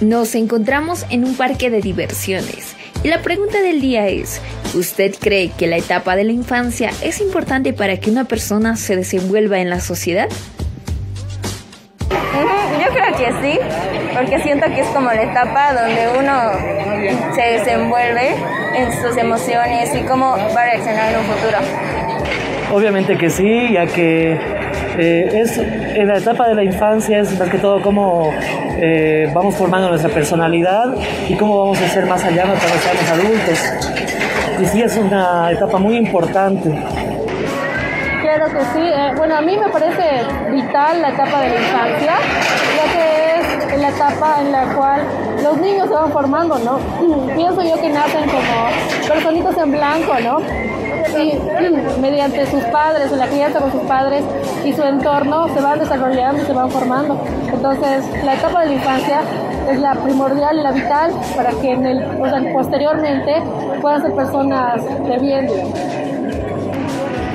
Nos encontramos en un parque de diversiones y la pregunta del día es, ¿usted cree que la etapa de la infancia es importante para que una persona se desenvuelva en la sociedad? Yo creo que sí, porque siento que es como la etapa donde uno se desenvuelve en sus emociones y cómo va a reaccionar en un futuro. Obviamente que sí, ya que eh, es en la etapa de la infancia es más que todo cómo eh, vamos formando nuestra personalidad y cómo vamos a ser más allá cuando seamos adultos. Y sí, es una etapa muy importante. Claro que sí. Eh, bueno, a mí me parece vital la etapa de la infancia, ya que es la etapa en la cual los niños se van formando, ¿no? Pienso yo que nacen como personitas en blanco, ¿no? y mediante sus padres, la crianza con sus padres y su entorno, se van desarrollando y se van formando. Entonces, la etapa de la infancia es la primordial y la vital para que en el, o posteriormente puedan ser personas de bien.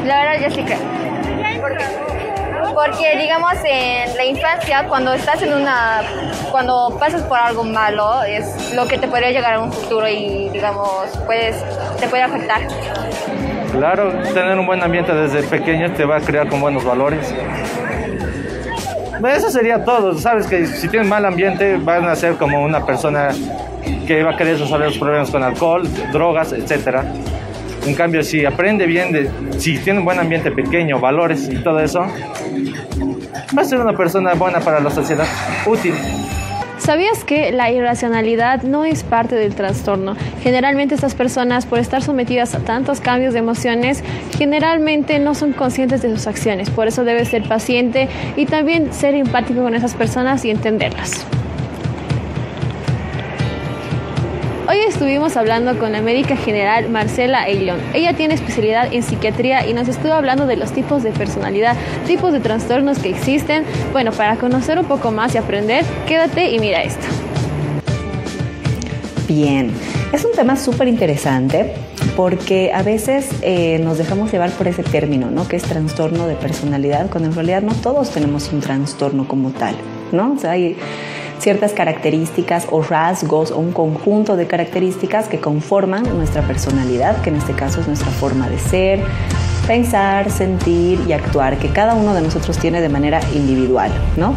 La verdad, creo. Porque digamos en la infancia cuando estás en una cuando pasas por algo malo es lo que te podría llegar a un futuro y digamos puedes te puede afectar. Claro, tener un buen ambiente desde pequeño te va a crear con buenos valores. Eso sería todo, sabes que si tienes mal ambiente van a ser como una persona que va a querer resolver los problemas con alcohol, drogas, etc. En cambio, si aprende bien, de, si tiene un buen ambiente pequeño, valores y todo eso, va a ser una persona buena para la sociedad, útil. ¿Sabías que la irracionalidad no es parte del trastorno? Generalmente estas personas, por estar sometidas a tantos cambios de emociones, generalmente no son conscientes de sus acciones. Por eso debes ser paciente y también ser empático con esas personas y entenderlas. Hoy estuvimos hablando con la médica general Marcela Eilon. Ella tiene especialidad en psiquiatría y nos estuvo hablando de los tipos de personalidad, tipos de trastornos que existen. Bueno, para conocer un poco más y aprender, quédate y mira esto. Bien, es un tema súper interesante porque a veces eh, nos dejamos llevar por ese término, ¿no? Que es trastorno de personalidad, cuando en realidad no todos tenemos un trastorno como tal, ¿no? O sea, hay ciertas características o rasgos o un conjunto de características que conforman nuestra personalidad, que en este caso es nuestra forma de ser, pensar, sentir y actuar, que cada uno de nosotros tiene de manera individual, ¿no?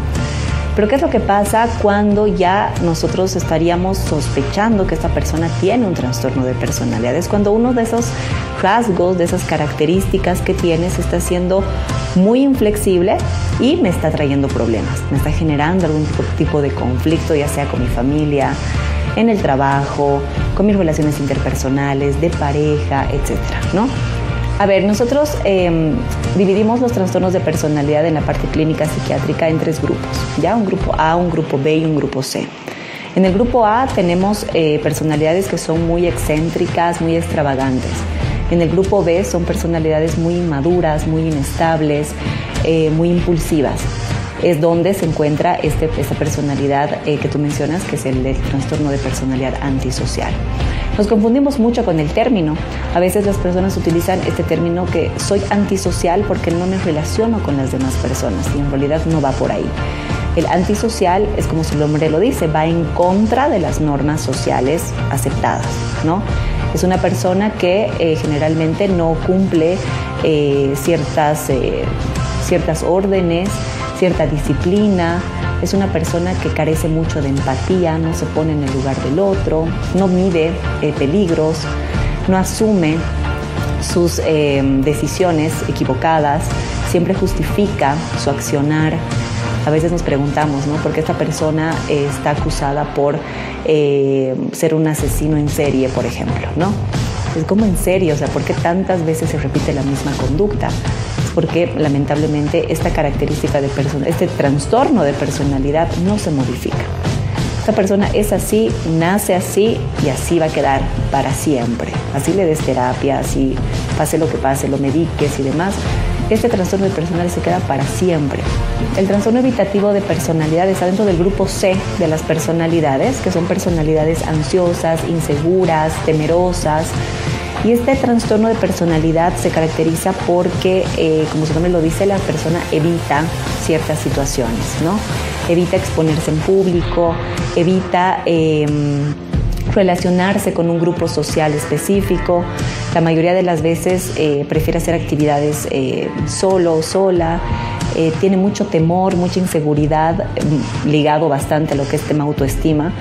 Pero ¿qué es lo que pasa cuando ya nosotros estaríamos sospechando que esta persona tiene un trastorno de personalidad? Es cuando uno de esos rasgos, de esas características que tiene está haciendo muy inflexible y me está trayendo problemas, me está generando algún tipo de conflicto, ya sea con mi familia, en el trabajo, con mis relaciones interpersonales, de pareja, etcétera, ¿no? A ver, nosotros em, dividimos los trastornos de personalidad en la parte clínica psiquiátrica en tres grupos, ¿ya? Un grupo A, un grupo B y un grupo C. En el grupo A tenemos eh, personalidades que son muy excéntricas, muy extravagantes. En el grupo B son personalidades muy inmaduras, muy inestables, eh, muy impulsivas. Es donde se encuentra este, esta personalidad eh, que tú mencionas, que es el, el trastorno de personalidad antisocial. Nos confundimos mucho con el término. A veces las personas utilizan este término que soy antisocial porque no me relaciono con las demás personas y en realidad no va por ahí. El antisocial es como su nombre lo dice, va en contra de las normas sociales aceptadas, ¿no? Es una persona que eh, generalmente no cumple eh, ciertas, eh, ciertas órdenes, cierta disciplina, es una persona que carece mucho de empatía, no se pone en el lugar del otro, no mide peligros, no asume sus decisiones equivocadas, siempre justifica su accionar. A veces nos preguntamos, ¿no? ¿Por qué esta persona está acusada por eh, ser un asesino en serie, por ejemplo, ¿no? Es como en serio, o sea, ¿por qué tantas veces se repite la misma conducta? porque lamentablemente esta característica de persona, este trastorno de personalidad no se modifica. Esta persona es así, nace así y así va a quedar para siempre. Así le des terapia, así pase lo que pase, lo mediques y demás. Este trastorno de personalidad se queda para siempre. El trastorno evitativo de personalidad está dentro del grupo C de las personalidades, que son personalidades ansiosas, inseguras, temerosas, y este trastorno de personalidad se caracteriza porque, eh, como su nombre lo dice, la persona evita ciertas situaciones, ¿no? evita exponerse en público, evita em, relacionarse con un grupo social específico. La mayoría de las veces eh, prefiere hacer actividades eh, solo o sola. Eh, tiene mucho temor, mucha inseguridad, em, ligado bastante a lo que es tema autoestima.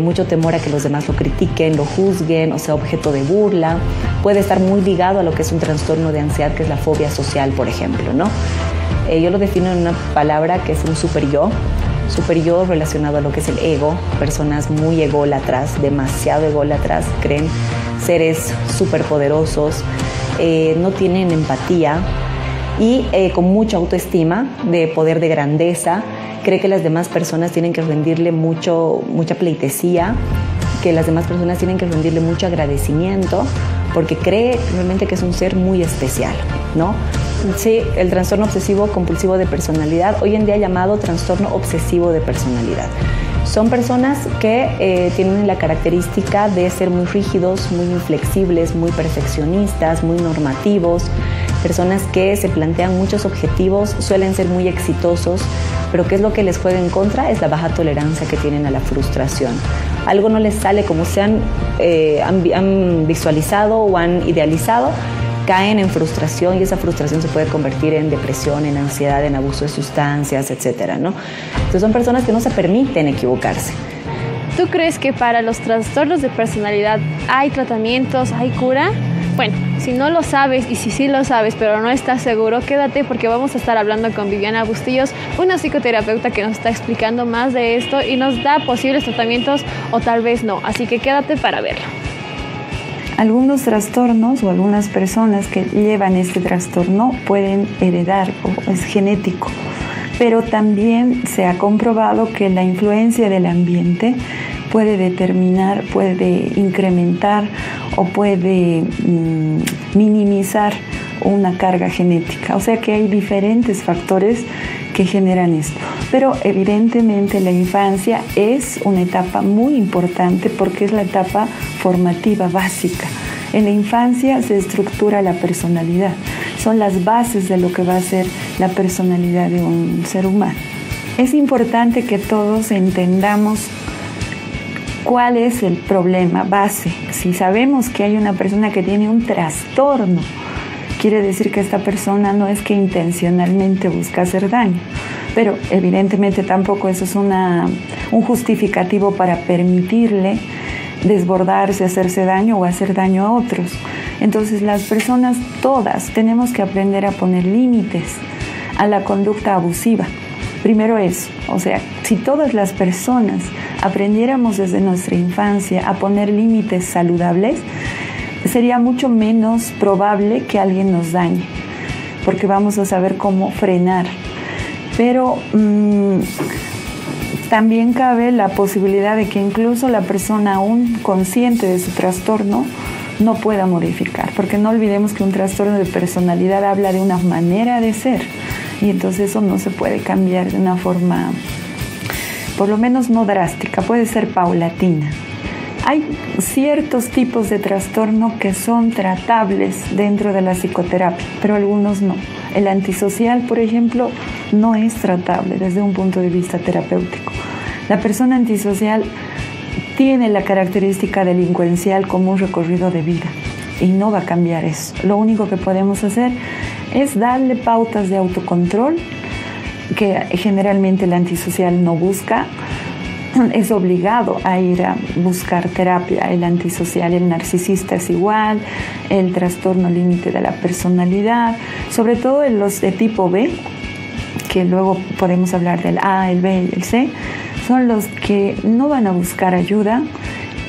mucho temor a que los demás lo critiquen, lo juzguen o sea objeto de burla. Puede estar muy ligado a lo que es un trastorno de ansiedad, que es la fobia social, por ejemplo. ¿no? yo lo defino en una palabra que es un super yo super yo relacionado a lo que es el ego, personas muy ególatras, demasiado ególatras, creen seres superpoderosos, eh, no tienen empatía y eh, con mucha autoestima, de poder de grandeza, cree que las demás personas tienen que rendirle mucho, mucha pleitesía, que las demás personas tienen que rendirle mucho agradecimiento, porque cree realmente que es un ser muy especial, ¿no? Sí, el trastorno obsesivo compulsivo de personalidad, hoy en día llamado trastorno obsesivo de personalidad. Son personas que eh, tienen la característica de ser muy rígidos, muy inflexibles, muy perfeccionistas, muy normativos, personas que se plantean muchos objetivos, suelen ser muy exitosos, pero ¿qué es lo que les juega en contra? Es la baja tolerancia que tienen a la frustración. Algo no les sale como se han, eh, han visualizado o han idealizado, caen en frustración y esa frustración se puede convertir en depresión, en ansiedad, en abuso de sustancias, etcétera, ¿no? Entonces son personas que no se permiten equivocarse. ¿Tú crees que para los trastornos de personalidad hay tratamientos, hay cura? Bueno, si no lo sabes y si sí lo sabes pero no estás seguro, quédate porque vamos a estar hablando con Viviana Bustillos, una psicoterapeuta que nos está explicando más de esto y nos da posibles tratamientos o tal vez no. Así que quédate para verlo. Algunos trastornos o algunas personas que llevan este trastorno pueden heredar o es genético, pero también se ha comprobado que la influencia del ambiente puede determinar, puede incrementar o puede mm, minimizar una carga genética. O sea que hay diferentes factores que generan esto. Pero evidentemente la infancia es una etapa muy importante porque es la etapa formativa básica. En la infancia se estructura la personalidad. Son las bases de lo que va a ser la personalidad de un ser humano. Es importante que todos entendamos cuál es el problema base. Si sabemos que hay una persona que tiene un trastorno, quiere decir que esta persona no es que intencionalmente busca hacer daño, pero evidentemente tampoco eso es una, un justificativo para permitirle desbordarse, hacerse daño o hacer daño a otros. Entonces las personas todas tenemos que aprender a poner límites a la conducta abusiva. Primero eso, o sea, si todas las personas aprendiéramos desde nuestra infancia a poner límites saludables, sería mucho menos probable que alguien nos dañe, porque vamos a saber cómo frenar. Pero mm, también cabe la posibilidad de que incluso la persona aún consciente de su trastorno no pueda modificar, porque no olvidemos que un trastorno de personalidad habla de una manera de ser y entonces eso no se puede cambiar de una forma, por lo menos no drástica, puede ser paulatina. Hay ciertos tipos de trastorno que son tratables dentro de la psicoterapia, pero algunos no. El antisocial, por ejemplo, no es tratable desde un punto de vista terapéutico. La persona antisocial tiene la característica delincuencial como un recorrido de vida y no va a cambiar eso. Lo único que podemos hacer es darle pautas de autocontrol que generalmente el antisocial no busca es obligado a ir a buscar terapia. El antisocial, el narcisista es igual, el trastorno límite de la personalidad, sobre todo en los de tipo B, que luego podemos hablar del A, el B y el C, son los que no van a buscar ayuda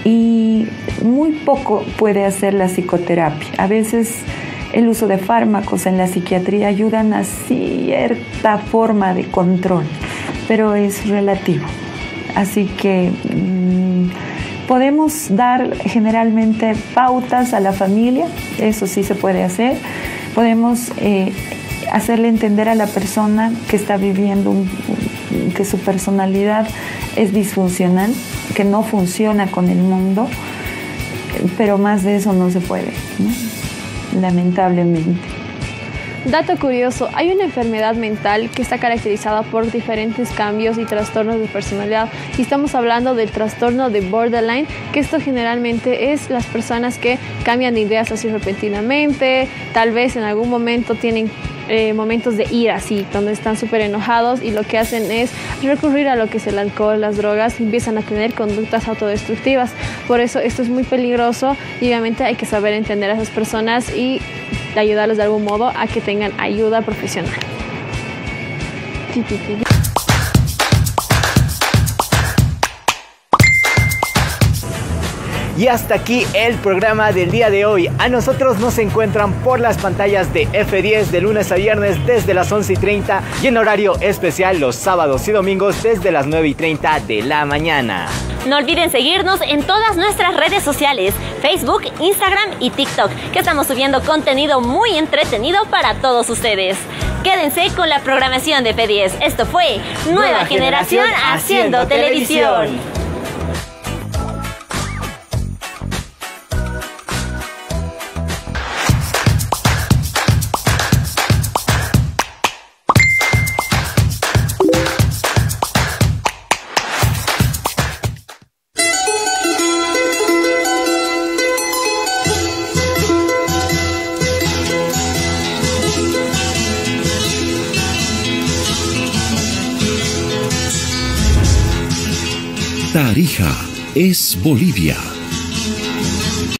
y muy poco puede hacer la psicoterapia. A veces el uso de fármacos en la psiquiatría ayudan a cierta forma de control, pero es relativo. Así que mm, podemos dar generalmente pautas a la familia, eso sí se puede hacer. Podemos eh, hacerle entender a la persona que está viviendo que su personalidad es disfuncional, que no funciona con el mundo, pero más de eso no se puede, lamentablemente. Dato curioso, hay una enfermedad mental que está caracterizada por diferentes cambios y trastornos de personalidad. Y estamos hablando del trastorno de borderline, que esto generalmente es las personas que cambian de ideas así repentinamente, tal vez en algún momento tienen eh, momentos de ira, así, donde están súper enojados y lo que hacen es recurrir a lo que es el alcohol, las drogas, empiezan a tener conductas autodestructivas. Por eso esto es muy peligroso y obviamente hay que saber entender a esas personas y ayudarles de algún modo a que tengan ayuda profesional. Y hasta aquí el programa del día de hoy. A nosotros nos encuentran por las pantallas de F10 de lunes a viernes desde las 11 y 30 y en horario especial los sábados y domingos desde las 9 y 30 de la mañana. No olviden seguirnos en todas nuestras redes sociales, Facebook, Instagram y TikTok, que estamos subiendo contenido muy entretenido para todos ustedes. Quédense con la programación de F10. Esto fue Nueva, Generación, Haciendo, televisión. Tarija es Bolivia.